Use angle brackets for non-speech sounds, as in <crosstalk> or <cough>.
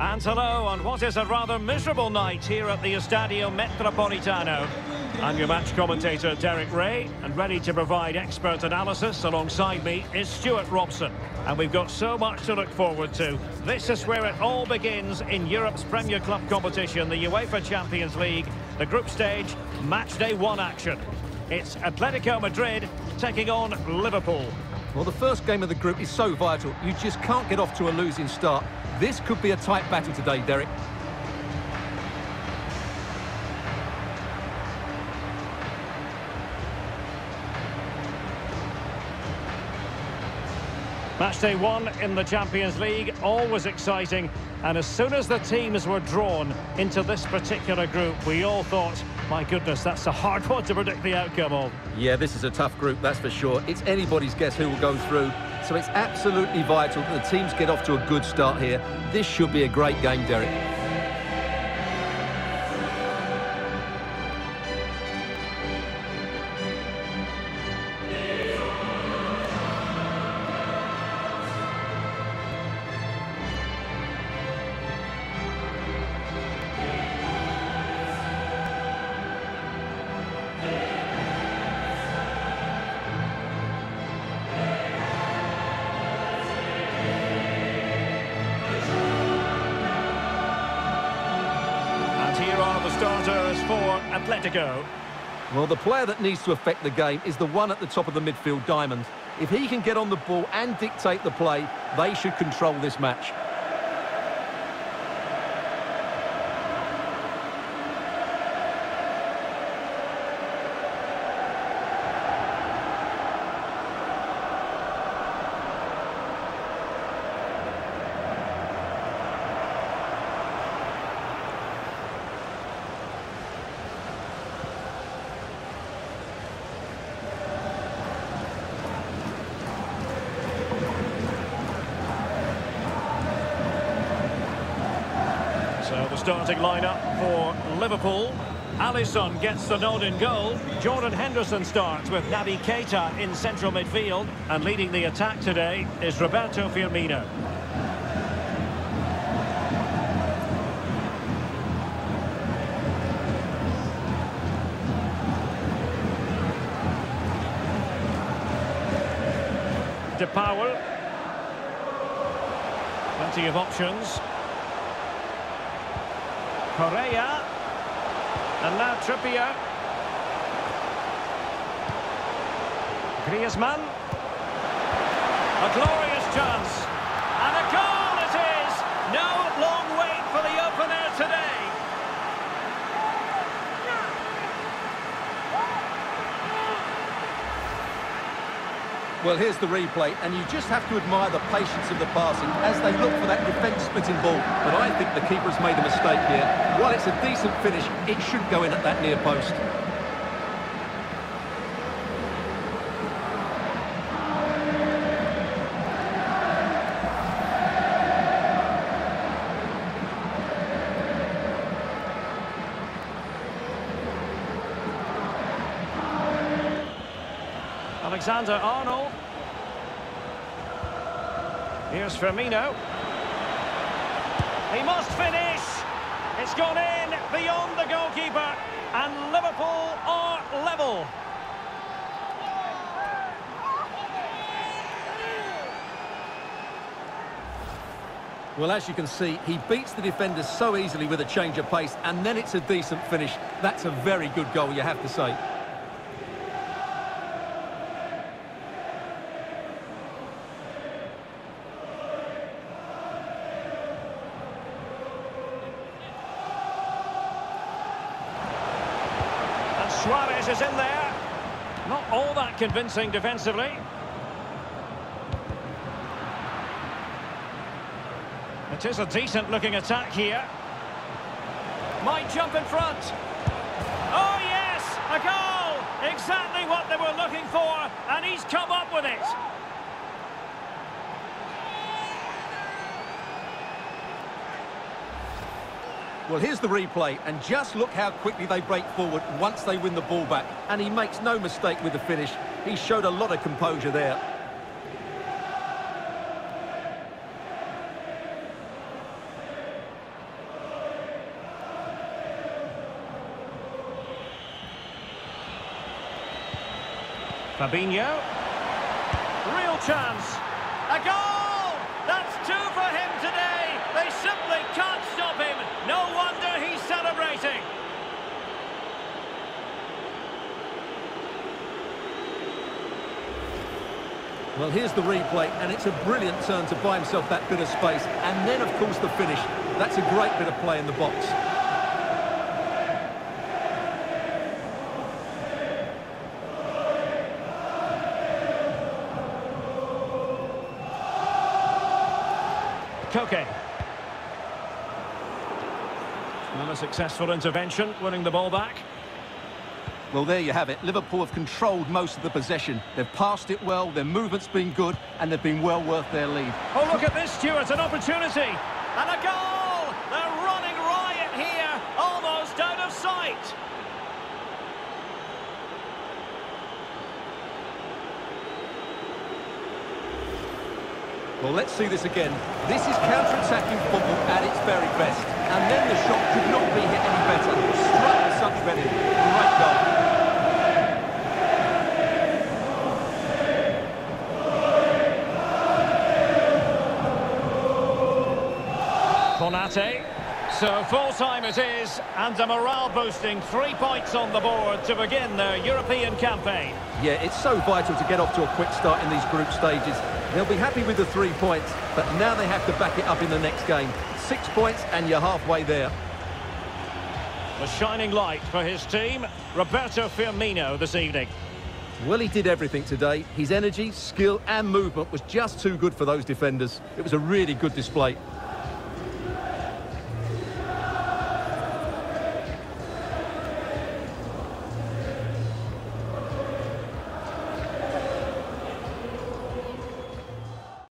And hello on what is a rather miserable night here at the Estadio Metropolitano. I'm your match commentator Derek Ray, and ready to provide expert analysis alongside me is Stuart Robson. And we've got so much to look forward to. This is where it all begins in Europe's Premier Club competition, the UEFA Champions League, the group stage, match day one action. It's Atletico Madrid taking on Liverpool. Well, the first game of the group is so vital. You just can't get off to a losing start. This could be a tight battle today, Derek. Match day one in the Champions League, always exciting. And as soon as the teams were drawn into this particular group, we all thought, my goodness, that's a hard <laughs> one to predict the outcome of. Yeah, this is a tough group, that's for sure. It's anybody's guess who will go through. So it's absolutely vital that the teams get off to a good start here. This should be a great game, Derek. Starters for Atletico. Well, the player that needs to affect the game is the one at the top of the midfield diamond. If he can get on the ball and dictate the play, they should control this match. The starting lineup for Liverpool. Alisson gets the nod in goal. Jordan Henderson starts with Naby Keita in central midfield. And leading the attack today is Roberto Firmino. De Paul. Plenty of options. Correa. And now Trippier. Griezmann. A glorious chance. And a goal it is! No long wait for the opener today. Well, here's the replay, and you just have to admire the patience of the passing as they look for that defence-splitting ball. But I think the keeper's made a mistake here. While it's a decent finish, it should go in at that near post. Alexander Arnold. Here's Firmino. He must finish. It's gone in beyond the goalkeeper. And Liverpool are level. Well, as you can see, he beats the defenders so easily with a change of pace, and then it's a decent finish. That's a very good goal, you have to say. Suarez is in there. Not all that convincing defensively. It is a decent-looking attack here. Might jump in front. Oh, yes! A goal! Exactly what they were looking for, and he's come up with it. Well, here's the replay, and just look how quickly they break forward once they win the ball back. And he makes no mistake with the finish. He showed a lot of composure there. Fabinho. Real chance. A goal! Well, here's the replay, and it's a brilliant turn to buy himself that bit of space. And then, of course, the finish. That's a great bit of play in the box. Koke. Another successful intervention, winning the ball back. Well, there you have it. Liverpool have controlled most of the possession. They've passed it well, their movement's been good, and they've been well worth their lead. Oh, look at this, Stuart, an opportunity. And a goal! They're running riot here, almost out of sight. Well, let's see this again. This is counter-attacking football at its very best. And then the shot could not be hit any So full time it is, and a morale boosting three points on the board to begin their European campaign. Yeah, it's so vital to get off to a quick start in these group stages. They'll be happy with the three points, but now they have to back it up in the next game. Six points and you're halfway there. A shining light for his team, Roberto Firmino this evening. Well, he did everything today. His energy, skill and movement was just too good for those defenders. It was a really good display.